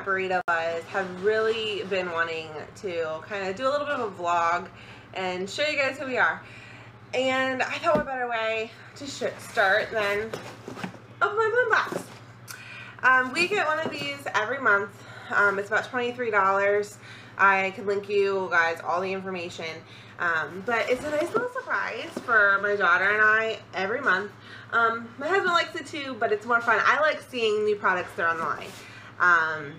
at Burrito Buzz have really been wanting to kind of do a little bit of a vlog and show you guys who we are. And I thought what better way to start than open my Bluum box. Um, we get one of these every month. Um, it's about $23. I can link you guys all the information. Um, but it's a nice little surprise for my daughter and I every month. Um, my husband likes it too, but it's more fun. I like seeing new products that are on the line. Um,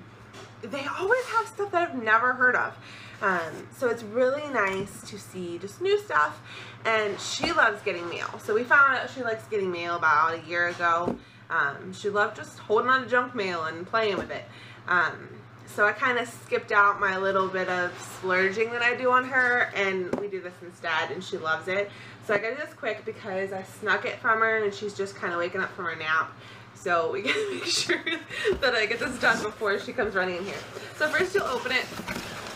they always have stuff that I've never heard of. Um, so it's really nice to see just new stuff. And she loves getting mail. So we found out she likes getting mail about a year ago. Um, she loved just holding on to junk mail and playing with it. Um, so I kind of skipped out my little bit of splurging that I do on her and we do this instead and she loves it. So I do this quick because I snuck it from her and she's just kind of waking up from her nap. So we gotta make sure that I get this done before she comes running in here. So first you'll open it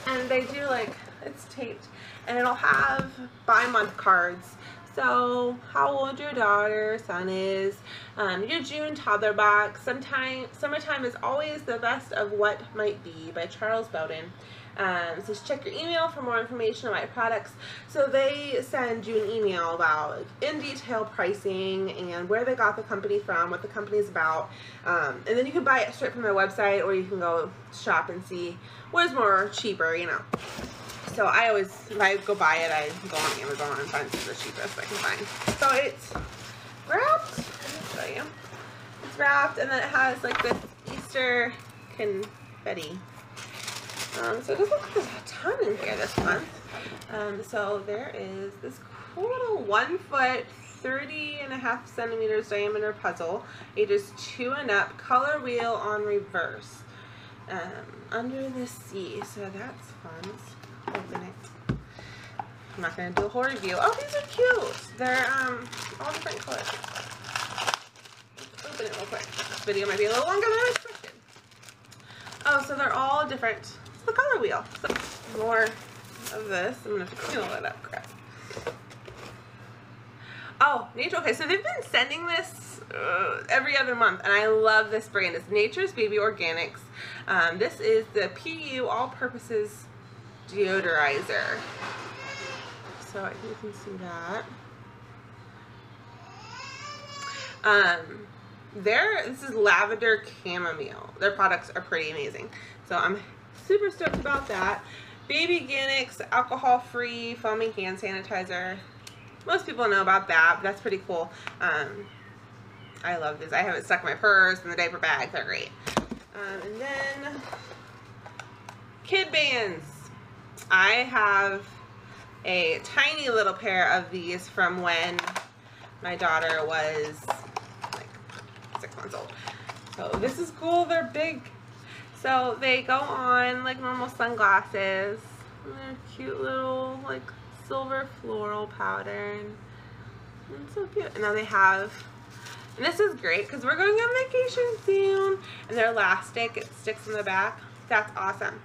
and they do like, it's taped and it'll have by month cards so how old your daughter, son is, um, your June toddler box, sometime, summertime is always the best of what might be by Charles Bowden. Um, so check your email for more information about products. So they send you an email about in detail pricing and where they got the company from, what the company is about. Um, and then you can buy it straight from their website or you can go shop and see what is more cheaper, you know. So I always, if I go buy it, I go on Amazon and find the cheapest I can find. So it's wrapped. Let me show you. It's wrapped, and then it has like this Easter confetti. Um, so it doesn't look like there's a ton in here this month. Um, so there is this cool little one foot 30 and a half centimeters diameter puzzle, ages two and up, color wheel on reverse. Um, under the sea, so that's fun open it. I'm not going to do a whole review. Oh, these are cute. They're um, all different colors. Let's open it real quick. This video might be a little longer than I expected. Oh, so they're all different. It's the color wheel. So more of this. I'm going to clean all that up. Crap. Oh, Nature. Okay, so they've been sending this uh, every other month, and I love this brand. It's Nature's Baby Organics. Um, this is the PU All Purposes deodorizer. So you can see that. Um, their, this is lavender chamomile. Their products are pretty amazing. So I'm super stoked about that. Baby Organics alcohol-free foaming hand sanitizer. Most people know about that, that's pretty cool. Um, I love this. I have it stuck in my purse and the diaper bag. They're great. Um, and then kid bands. I have a tiny little pair of these from when my daughter was like six months old. So this is cool. They're big. So they go on like normal sunglasses. And they're cute little like silver floral pattern. And so cute. And now they have, and this is great because we're going on vacation soon. And they're elastic. It sticks in the back. That's awesome.